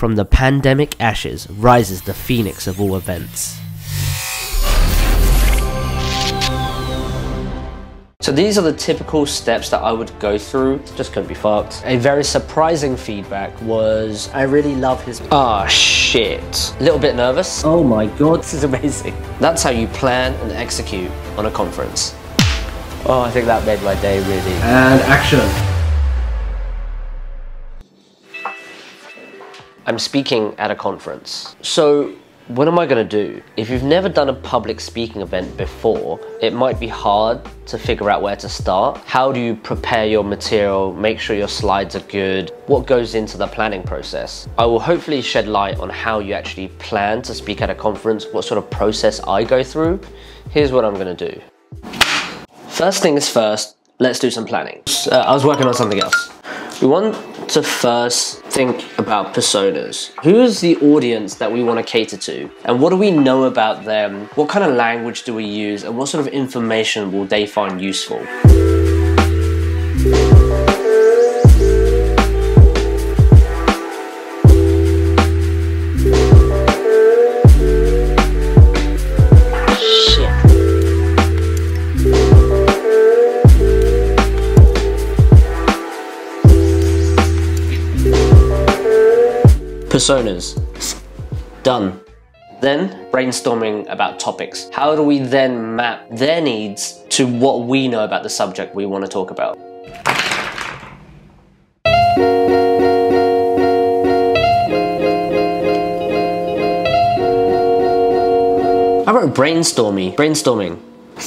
From the pandemic ashes rises the phoenix of all events. So these are the typical steps that I would go through. Just couldn't be fucked. A very surprising feedback was, I really love his... Ah, shit. A little bit nervous. Oh my god, this is amazing. That's how you plan and execute on a conference. Oh, I think that made my day really. And action. I'm speaking at a conference. So what am I going to do? If you've never done a public speaking event before, it might be hard to figure out where to start. How do you prepare your material, make sure your slides are good? What goes into the planning process? I will hopefully shed light on how you actually plan to speak at a conference, what sort of process I go through. Here's what I'm going to do. First things first, let's do some planning. Uh, I was working on something else. We want to first think about personas. Who is the audience that we want to cater to? And what do we know about them? What kind of language do we use? And what sort of information will they find useful? Personas. Done. Then brainstorming about topics. How do we then map their needs to what we know about the subject we want to talk about? I wrote brainstormy. Brainstorming.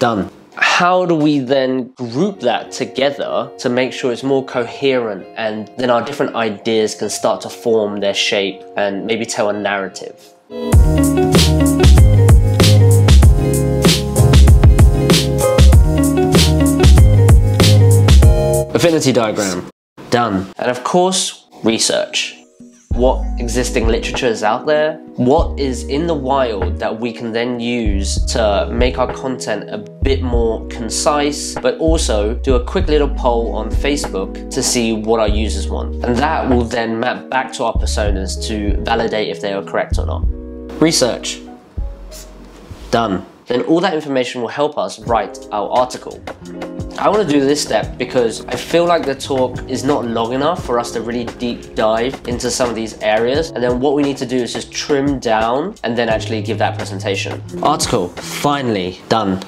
Done how do we then group that together to make sure it's more coherent and then our different ideas can start to form their shape and maybe tell a narrative? Affinity diagram, done. And of course, research what existing literature is out there, what is in the wild that we can then use to make our content a bit more concise, but also do a quick little poll on Facebook to see what our users want. And that will then map back to our personas to validate if they are correct or not. Research. Done. Then all that information will help us write our article. I want to do this step because I feel like the talk is not long enough for us to really deep dive into some of these areas. And then what we need to do is just trim down and then actually give that presentation. Article, finally done.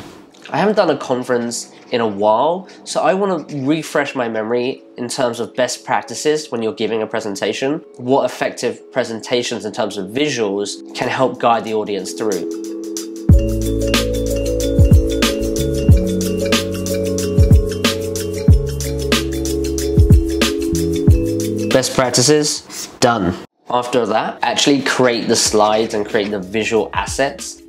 I haven't done a conference in a while, so I want to refresh my memory in terms of best practices when you're giving a presentation, what effective presentations in terms of visuals can help guide the audience through. Best practices, done. After that, actually create the slides and create the visual assets.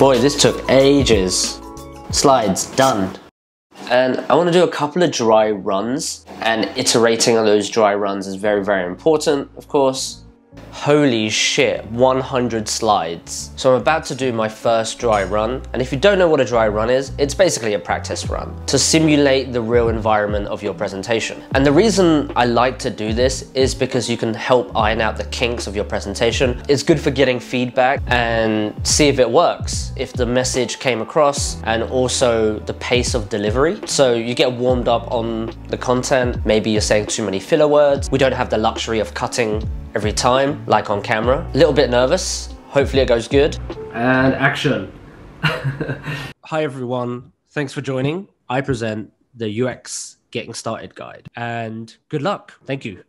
Boy, this took ages. Slides, done. And I want to do a couple of dry runs and iterating on those dry runs is very, very important, of course. Holy shit, 100 slides. So I'm about to do my first dry run. And if you don't know what a dry run is, it's basically a practice run to simulate the real environment of your presentation. And the reason I like to do this is because you can help iron out the kinks of your presentation. It's good for getting feedback and see if it works, if the message came across and also the pace of delivery. So you get warmed up on the content. Maybe you're saying too many filler words. We don't have the luxury of cutting every time, like on camera. A little bit nervous. Hopefully it goes good. And action. Hi everyone. Thanks for joining. I present the UX Getting Started Guide. And good luck. Thank you.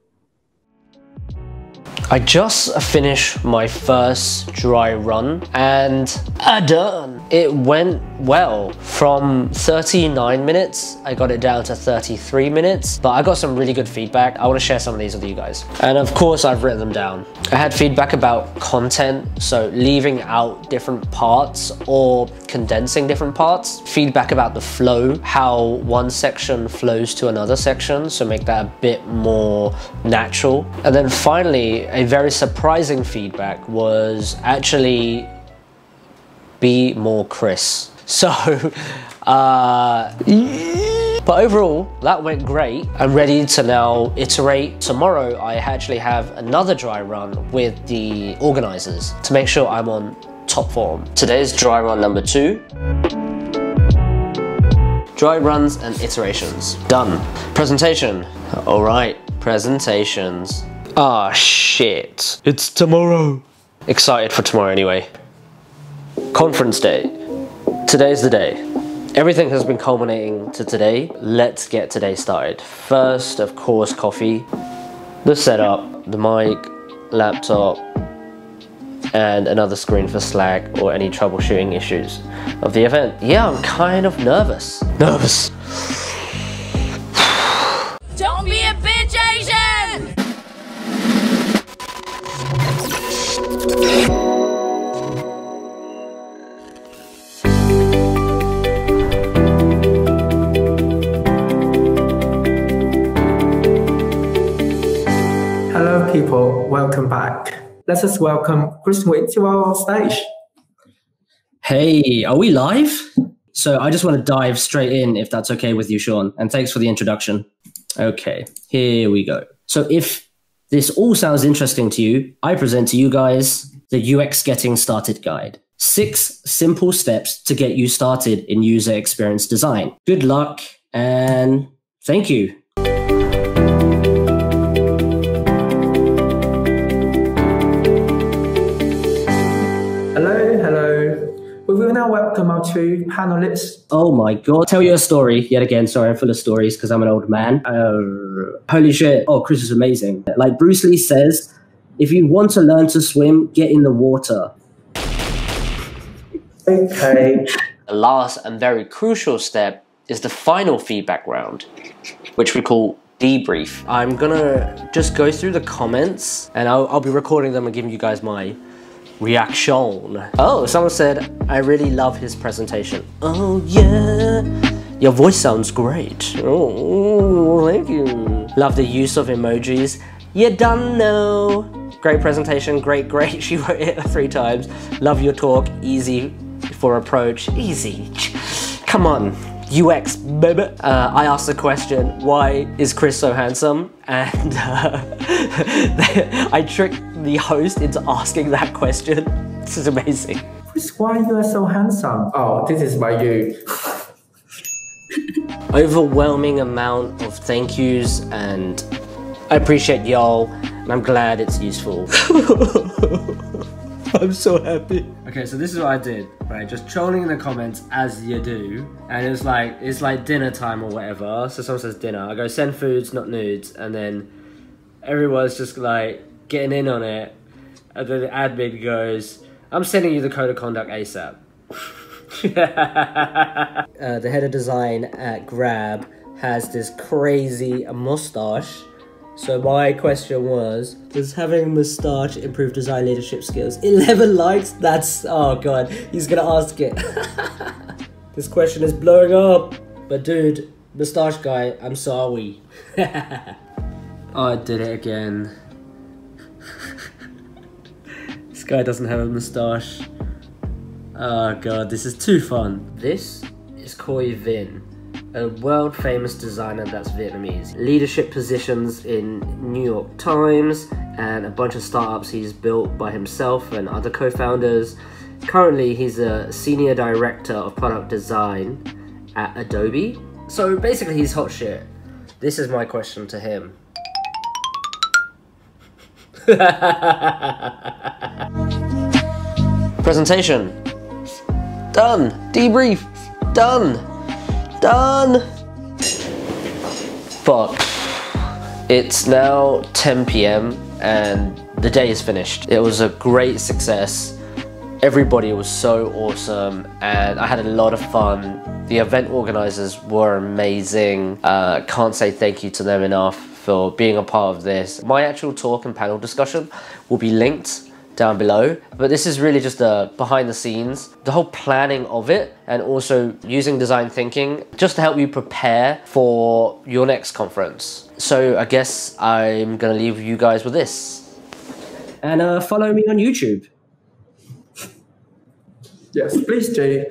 I just finished my first dry run and done. It went well. From 39 minutes, I got it down to 33 minutes, but I got some really good feedback. I wanna share some of these with you guys. And of course, I've written them down. I had feedback about content, so leaving out different parts or condensing different parts. Feedback about the flow, how one section flows to another section, so make that a bit more natural. And then finally, a very surprising feedback was actually be more Chris. So, uh, but overall, that went great. I'm ready to now iterate. Tomorrow, I actually have another dry run with the organizers to make sure I'm on top form. Today's dry run number two. Dry runs and iterations. Done. Presentation. All right, presentations. Ah, shit. It's tomorrow. Excited for tomorrow anyway. Conference day. Today's the day. Everything has been culminating to today. Let's get today started. First, of course, coffee, the setup, the mic, laptop, and another screen for Slack or any troubleshooting issues of the event. Yeah, I'm kind of nervous. Nervous. Welcome back. Let us welcome Chris Wick to our stage. Hey, are we live? So I just want to dive straight in, if that's okay with you, Sean. And thanks for the introduction. Okay, here we go. So if this all sounds interesting to you, I present to you guys the UX Getting Started Guide. Six simple steps to get you started in user experience design. Good luck and thank you. Now welcome our two panelists. Oh my god. Tell you a story yet again. Sorry, I'm full of stories because I'm an old man. Uh, holy shit. Oh, Chris is amazing. Like Bruce Lee says, if you want to learn to swim, get in the water. Okay. The last and very crucial step is the final feedback round, which we call debrief. I'm gonna just go through the comments and I'll, I'll be recording them and giving you guys my reaction. Oh, someone said, I really love his presentation. Oh yeah, your voice sounds great. Oh, thank you. Love the use of emojis. You done know. Great presentation, great, great. She wrote it three times. Love your talk, easy for approach. Easy. Come on. UX, baby. Uh, I asked the question, why is Chris so handsome? And uh, I tricked the host into asking that question. This is amazing. Chris, why you are so handsome? Oh, this is by you. Overwhelming amount of thank yous, and I appreciate y'all, and I'm glad it's useful. I'm so happy. Okay, so this is what I did, right? Just trolling in the comments as you do, and it's like it's like dinner time or whatever. So someone says dinner, I go send foods, not nudes, and then everyone's just like getting in on it, and then the admin goes, "I'm sending you the code of conduct ASAP." Uh, the head of design at Grab has this crazy mustache. So my question was, does having a mustache improve design leadership skills? 11 likes? That's, oh god, he's gonna ask it. this question is blowing up. But dude, mustache guy, I'm sorry. I did it again. this guy doesn't have a moustache. Oh god, this is too fun. This is Khoi Vinh, a world famous designer that's Vietnamese. Leadership positions in New York Times and a bunch of startups he's built by himself and other co founders. Currently, he's a senior director of product design at Adobe. So basically, he's hot shit. This is my question to him. Presentation. Done. Debrief. Done. Done. Fuck. It's now 10 p.m. and the day is finished. It was a great success. Everybody was so awesome and I had a lot of fun. The event organizers were amazing. Uh, can't say thank you to them enough for being a part of this. My actual talk and panel discussion will be linked down below. But this is really just the behind the scenes, the whole planning of it, and also using design thinking just to help you prepare for your next conference. So I guess I'm gonna leave you guys with this. and uh, follow me on YouTube. Yes, please do.